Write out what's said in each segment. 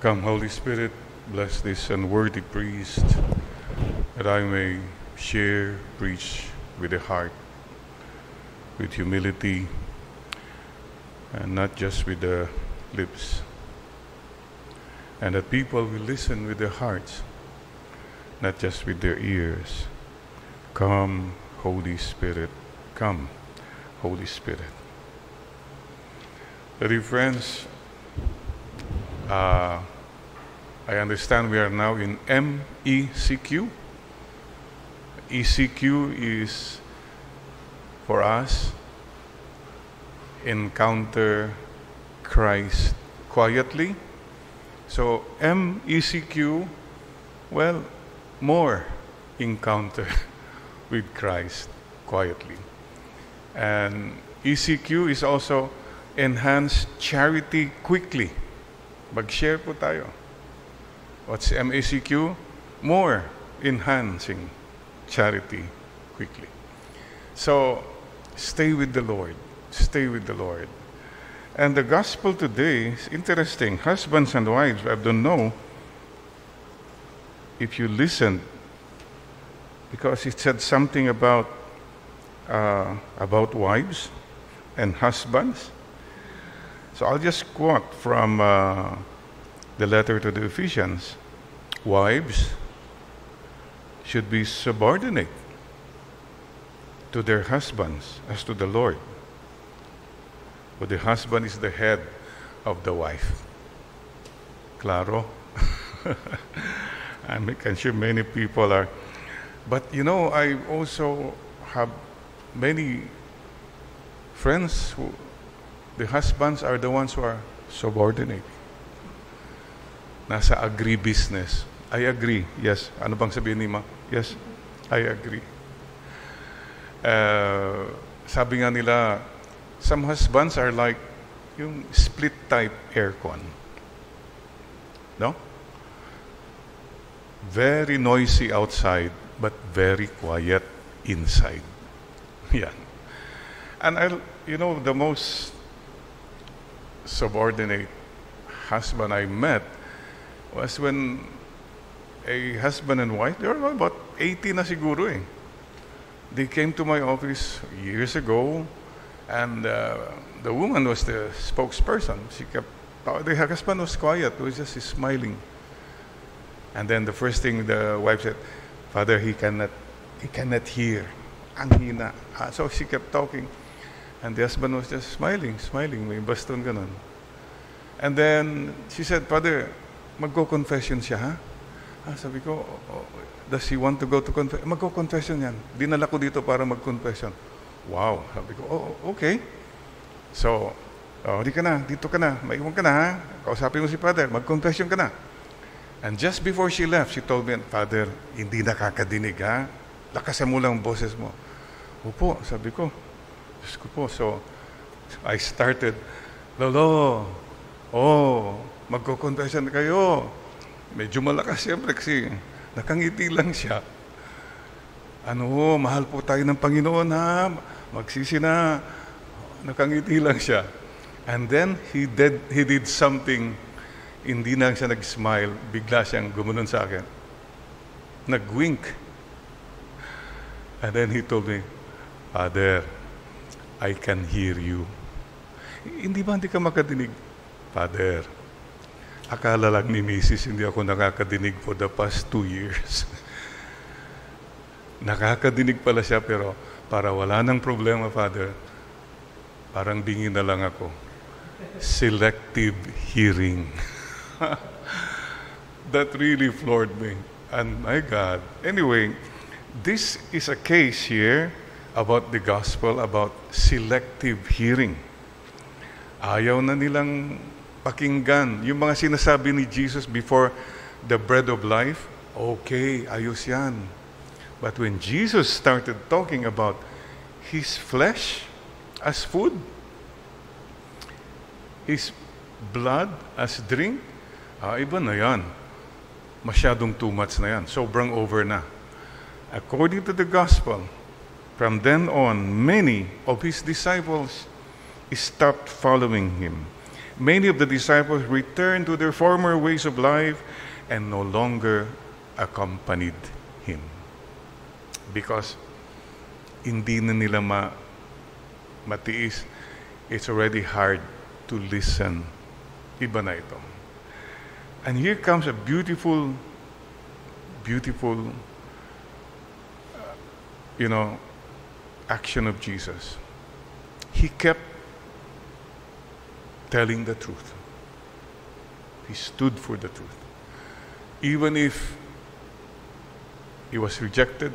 Come, Holy Spirit, bless this unworthy priest, that I may share, preach with the heart, with humility, and not just with the lips. And that people will listen with their hearts, not just with their ears. Come, Holy Spirit, come, Holy Spirit. Dear friends, uh, I understand we are now in MECQ. ECQ is for us encounter Christ quietly. So MECQ, well, more encounter with Christ quietly. And ECQ is also enhance charity quickly. Mag-share po tayo. What's MECQ? More enhancing charity quickly. So, stay with the Lord. Stay with the Lord. And the gospel today is interesting. Husbands and wives, I don't know if you listened, because it said something about uh, about wives and husbands. So I'll just quote from uh, the letter to the Ephesians Wives should be subordinate to their husbands as to the Lord. But the husband is the head of the wife. Claro? I'm sure many people are. But you know, I also have many friends who the husbands are the ones who are subordinate. Nasa agribusiness. I agree. Yes. Ano bang sabihin ni Ma? Yes. I agree. Uh, sabi nga nila, some husbands are like yung split type aircon. No? Very noisy outside, but very quiet inside. Yan. And I, you know, the most subordinate husband I met was when a husband and wife, they were about 80 na siguro eh. They came to my office years ago and uh, the woman was the spokesperson. She kept, the husband was quiet, was just smiling. And then the first thing the wife said, Father, he cannot, he cannot hear. Ang hina. Ah, so she kept talking. And the husband was just smiling, smiling. May baston ganun. And then she said, Father, magko-confession siya, ha? Ah, sabi ko, oh, does he want to go to confession? Magko-confession yan. Dinala ko dito para mag-confession. Wow. Sabi ko, oh, okay. So, oh, di ka na, dito ka na, maiwan ka na, ha? Kausapin mo si Father, mag-confession ka na. And just before she left, she told me, Father, hindi nakakadinig, ha? Lakasan mo lang ang boses mo. Opo, sabi ko, Diyos ko po. So, I started, Lolo, oh, magko-confession kayo. Medyo malakas siyempre kasi nakangiti lang siya. Ano, mahal po tayo ng Panginoon ha. Magsisi na. Nakangiti lang siya. And then he did, he did something, hindi na siya nag-smile, bigla siyang gumunon sa akin. Nag-wink. And then he told me, Father, I can hear you. Hindi ba hindi ka makadinig? Father, akala lang ni Mrs. hindi ako nakakadinig for the past two years. nakakadinig pala siya pero para wala nang problema, Father, parang dingin na lang ako. Selective hearing. that really floored me. And my God. Anyway, this is a case here about the gospel, about selective hearing. Ayaw na nilang pakinggan. Yung mga sinasabi ni Jesus before the bread of life, okay, ayos yan. But when Jesus started talking about His flesh as food, His blood as drink, ah, iba na yan. Masyadong too much na yan. Sobrang over na. According to the gospel, from then on, many of his disciples stopped following him. many of the disciples returned to their former ways of life and no longer accompanied him. Because hindi na nila ma matiis, it's already hard to listen. Iba na ito. And here comes a beautiful, beautiful, uh, you know, action of Jesus. He kept telling the truth. He stood for the truth. Even if he was rejected,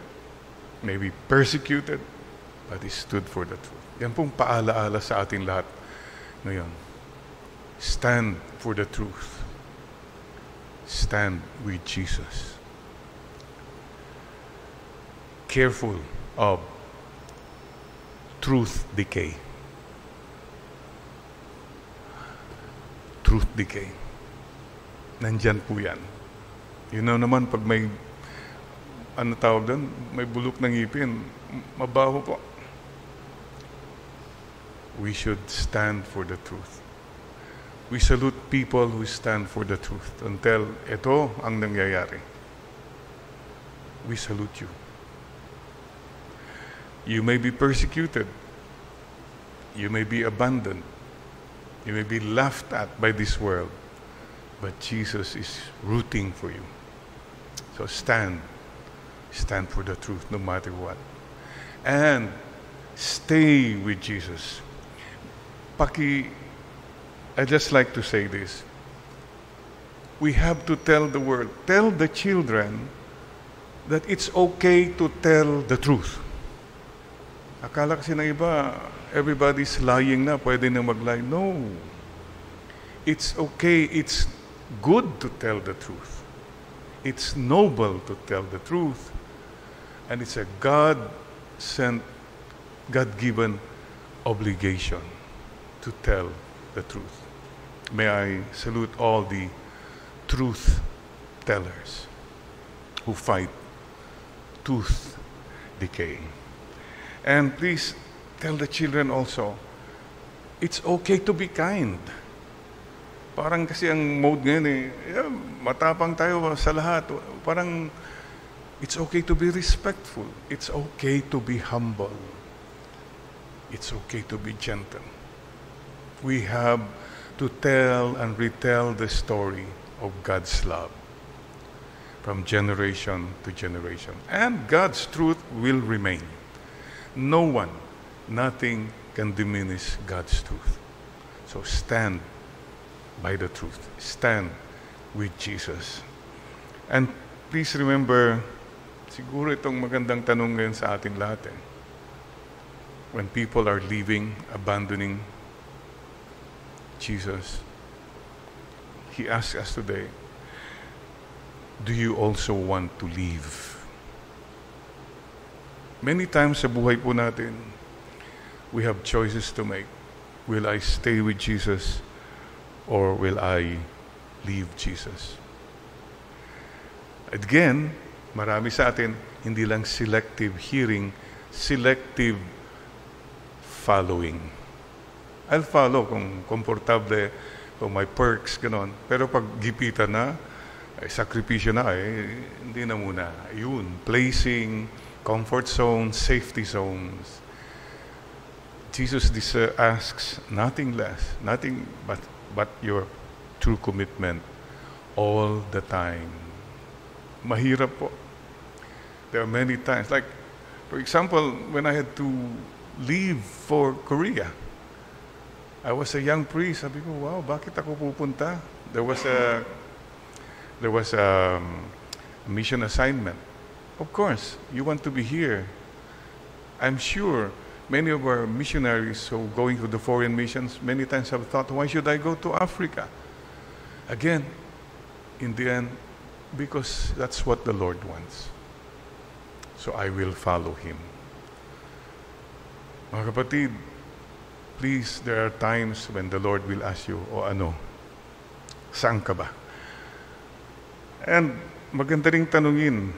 maybe persecuted, but he stood for the truth. Yan pong paalaala sa atin lahat ngayon. Stand for the truth. Stand with Jesus. Careful of truth decay. Truth decay. Nandyan po yan. Yun na naman pag may ano tawag doon, may bulok ng ngipin, mabaho po. We should stand for the truth. We salute people who stand for the truth until ito ang nangyayari. We salute you. You may be persecuted. You may be abandoned. You may be laughed at by this world. But Jesus is rooting for you. So stand. Stand for the truth no matter what. And stay with Jesus. Paki, I just like to say this. We have to tell the world, tell the children that it's okay to tell the truth. Akala kasi ng iba, everybody's lying na, pwede na mag-lie. No. It's okay, it's good to tell the truth. It's noble to tell the truth. And it's a God sent, God given obligation to tell the truth. May I salute all the truth tellers who fight tooth decay. And please tell the children also, it's okay to be kind. Parang kasi ang mode ngayon eh, yeah, matapang tayo sa lahat. Parang it's okay to be respectful. It's okay to be humble. It's okay to be gentle. We have to tell and retell the story of God's love from generation to generation. And God's truth will remain. No one, nothing can diminish God's truth. So stand by the truth. Stand with Jesus. And please remember, siguro itong magandang tanong ngayon sa ating lahat eh. When people are leaving, abandoning Jesus, He asks us today, do you also want to leave? Many times sa buhay po natin, we have choices to make. Will I stay with Jesus or will I leave Jesus? Again, marami sa atin, hindi lang selective hearing, selective following. I'll follow kung komportable, kung may perks, ganon. Pero pag gipitan na, ay sakripisyo na, eh, hindi na muna. Yun, placing, comfort zones, safety zones. Jesus uh, asks nothing less, nothing but, but your true commitment all the time. Mahirap po. There are many times. Like, for example, when I had to leave for Korea, I was a young priest. Sabi ko, wow, bakit ako pupunta? There was a, there was a um, mission assignment. Of course, you want to be here. I'm sure many of our missionaries who going to the foreign missions many times have thought, why should I go to Africa? Again, in the end, because that's what the Lord wants. So I will follow Him. Mga kapatid, please, there are times when the Lord will ask you, o ano, saan ka ba? And maganda ring tanungin,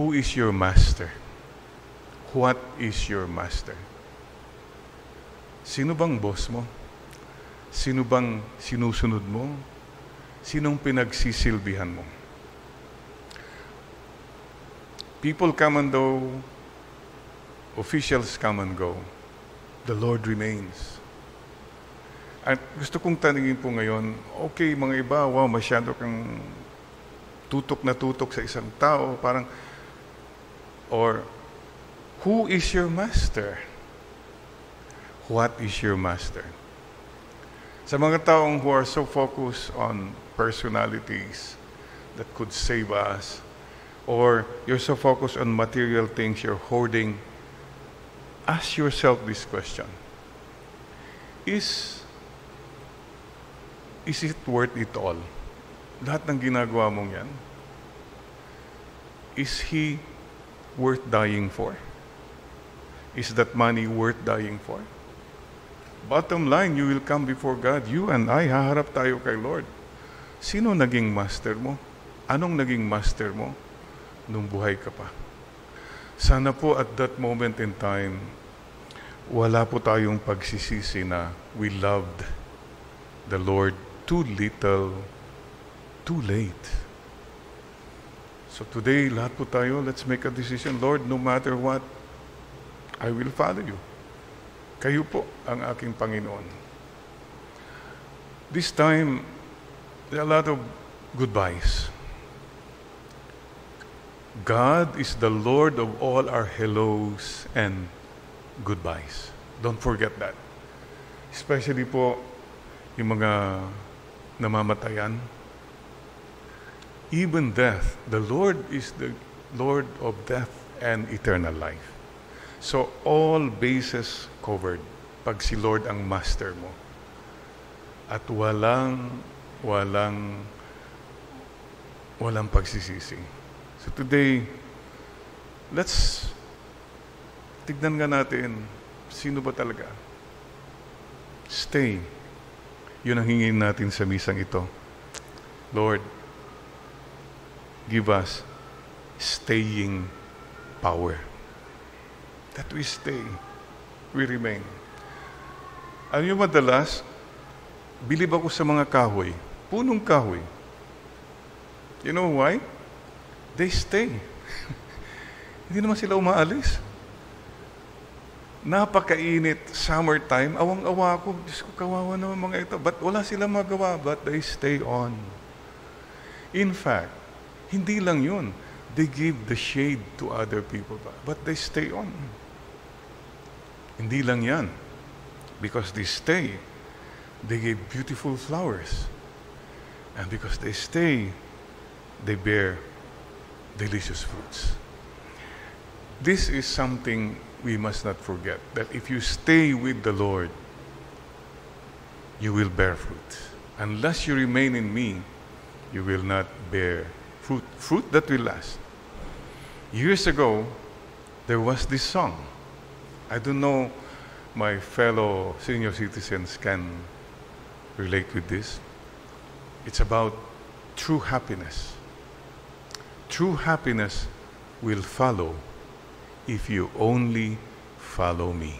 who is your master? What is your master? Sino bang boss mo? Sino bang sinusunod mo? Sinong pinagsisilbihan mo? People come and go, officials come and go. The Lord remains. At gusto kong tanungin po ngayon, okay mga iba, wow, masyado kang tutok na tutok sa isang tao, parang, or, who is your master? What is your master? Sa mga taong who are so focused on personalities that could save us, or you're so focused on material things you're hoarding, ask yourself this question. Is is it worth it all? Lahat ng ginagawa mong yan, is he worth dying for? Is that money worth dying for? Bottom line, you will come before God. You and I, haharap tayo kay Lord. Sino naging master mo? Anong naging master mo nung buhay ka pa? Sana po at that moment in time, wala po tayong pagsisisi na we loved the Lord too little, too late. So today, lahat po tayo, let's make a decision. Lord, no matter what, I will follow you. Kayo po ang aking Panginoon. This time, there are a lot of goodbyes. God is the Lord of all our hellos and goodbyes. Don't forget that. Especially po yung mga namamatayan. Even death, the Lord is the Lord of death and eternal life. So all bases covered pag si Lord ang master mo. At walang, walang, walang pagsisisi. So today, let's tignan nga natin sino ba talaga. Stay yun ang hingin natin sa misang ito. Lord, give us staying power. That we stay, we remain. Ano yung madalas, bilib ako sa mga kahoy, punong kahoy. You know why? They stay. Hindi naman sila umaalis napakainit, summertime, awang-awa ko, Diyos ko, kawawa naman mga ito. But wala sila magawa, but they stay on. In fact, hindi lang yun. They give the shade to other people, but they stay on. Hindi lang yan. Because they stay, they give beautiful flowers. And because they stay, they bear delicious fruits. This is something we must not forget that if you stay with the Lord, you will bear fruit. Unless you remain in me, you will not bear fruit, fruit that will last. Years ago, there was this song. I don't know my fellow senior citizens can relate with this. It's about true happiness. True happiness will follow if you only follow me.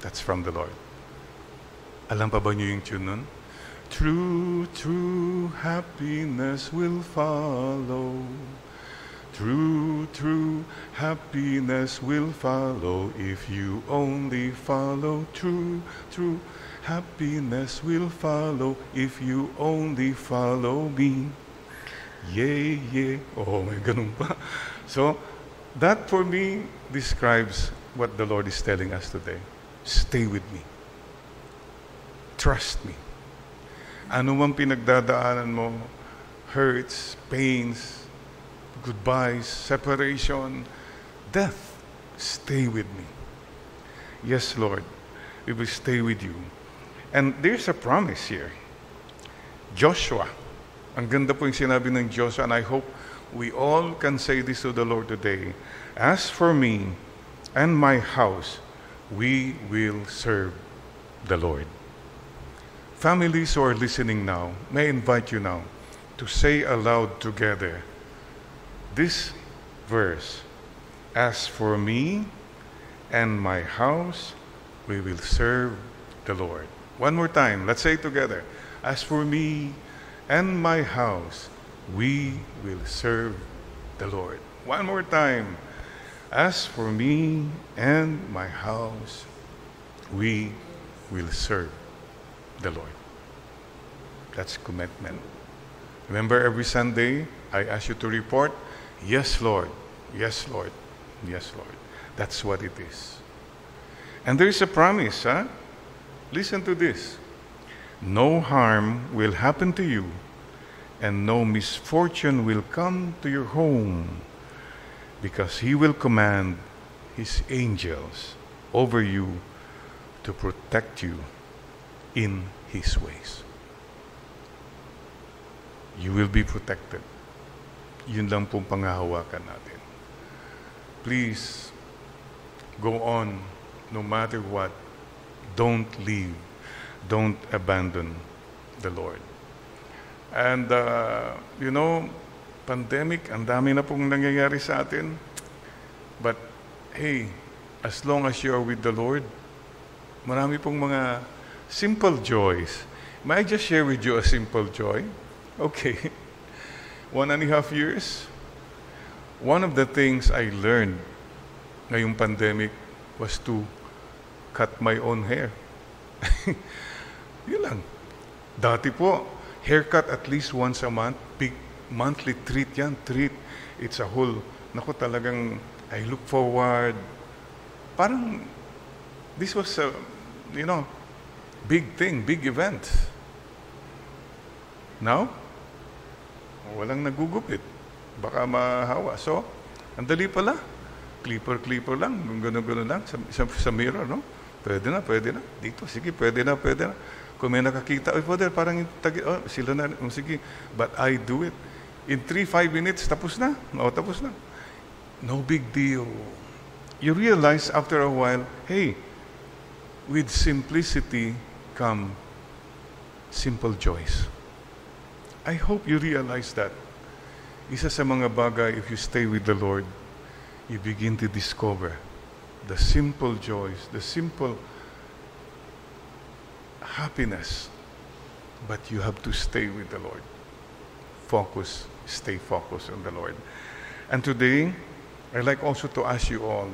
That's from the Lord. Alam pa ba niyo yung tune nun? True, true happiness will follow. True, true happiness will follow if you only follow. True, true happiness will follow if you only follow me. Yeah, yeah. Oh, ganun pa. So, that for me describes what the Lord is telling us today. Stay with me. Trust me. Ano man pinagdadaanan mo, hurts, pains, goodbyes, separation, death, stay with me. Yes, Lord, we will stay with you. And there's a promise here. Joshua. Ang ganda po yung sinabi ng Joshua and I hope we all can say this to the Lord today. As for me and my house, we will serve the Lord. Families who are listening now, may invite you now to say aloud together this verse As for me and my house, we will serve the Lord. One more time. Let's say together. As for me and my house, we will serve the Lord. One more time. As for me and my house, we will serve the Lord. That's commitment. Remember, every Sunday, I ask you to report, Yes, Lord. Yes, Lord. Yes, Lord. That's what it is. And there is a promise, huh? Listen to this. No harm will happen to you, and no misfortune will come to your home, because he will command his angels over you to protect you in his ways. You will be protected. Yun lang pong pangahawakan natin. Please, go on no matter what. Don't leave. Don't abandon the Lord. And, uh, you know, pandemic, ang dami na pong nangyayari sa atin. But, hey, as long as you are with the Lord, marami pong mga simple joys. May I just share with you a simple joy? Okay. One and a half years, one of the things I learned ngayong pandemic was to cut my own hair. Yun lang. Dati po, haircut at least once a month. Big monthly treat yan. Treat. It's a whole, naku talagang, I look forward. Parang, this was a, you know, big thing, big event. Now, walang nagugupit. Baka mahawa. So, ang dali pala. Clipper-clipper lang. Gano'n-gano'n lang sa, sa, sa mirror, no? Pwede na, pwede na. Dito, sige, pwede na, pwede na. Kung may nakakita, oy, father, parang tagi, oh, sila na, oh, sige. But I do it. In 3-5 minutes, tapos na. O, tapos na. No big deal. You realize after a while, hey, with simplicity come simple joys. I hope you realize that. Isa sa mga bagay, if you stay with the Lord, you begin to discover the simple joys, the simple happiness. But you have to stay with the Lord. Focus, stay focused on the Lord. And today, I'd like also to ask you all,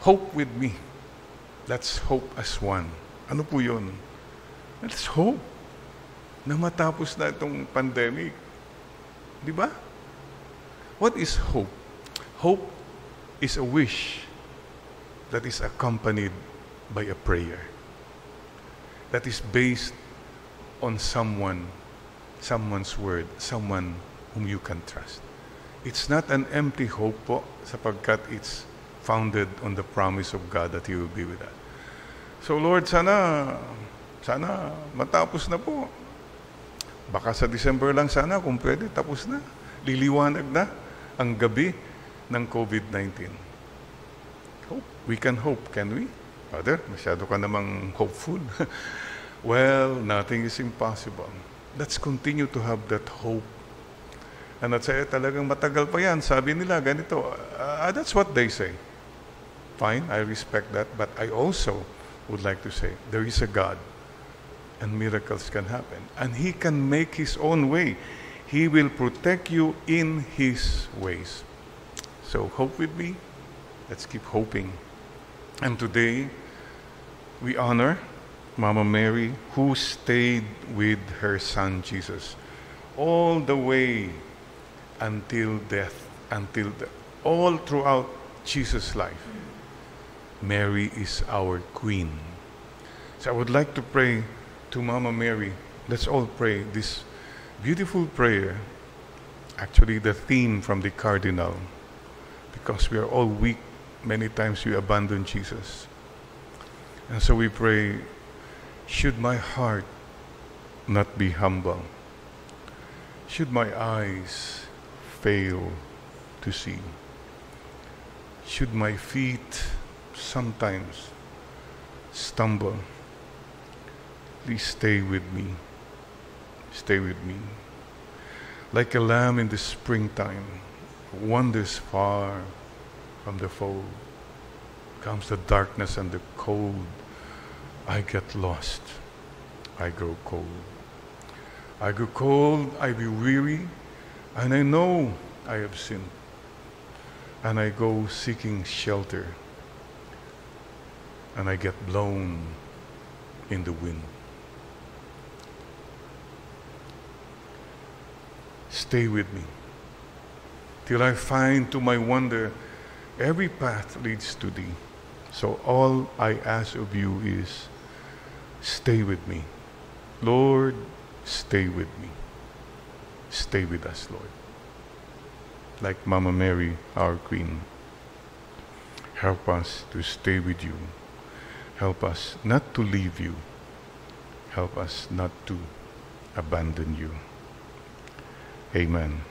hope with me. Let's hope as one. Ano po yun? Let's hope na matapos na itong pandemic. Di ba? What is hope? Hope is a wish that is accompanied by a prayer. That is based on someone, someone's word, someone whom you can trust. It's not an empty hope po sapagkat it's founded on the promise of God that He will be with us. So Lord, sana, sana matapos na po. Baka sa December lang sana kung pwede, tapos na. Liliwanag na ang gabi ng COVID-19. Hope. We can hope, can we? Father, masyado ka namang hopeful. well, nothing is impossible. Let's continue to have that hope. And at say, talagang matagal pa yan. Sabi nila, ganito. Uh, that's what they say. Fine, I respect that. But I also would like to say, there is a God and miracles can happen. And He can make His own way. He will protect you in His ways. So hope with me. Let's keep hoping. And today, we honor Mama Mary, who stayed with her son Jesus all the way until death, until the, all throughout Jesus' life. Mary is our queen. So I would like to pray to Mama Mary. Let's all pray this beautiful prayer. Actually, the theme from the cardinal, because we are all weak. Many times we abandon Jesus. And so we pray, should my heart not be humble? Should my eyes fail to see? Should my feet sometimes stumble? Please stay with me. Stay with me. Like a lamb in the springtime, wanders far from the fold. Comes the darkness and the cold. I get lost. I grow cold. I grow cold, I be weary, and I know I have sinned. And I go seeking shelter, and I get blown in the wind. Stay with me till I find to my wonder every path leads to thee. So all I ask of you is stay with me. Lord, stay with me. Stay with us, Lord. Like Mama Mary, our Queen. Help us to stay with you. Help us not to leave you. Help us not to abandon you. Amen.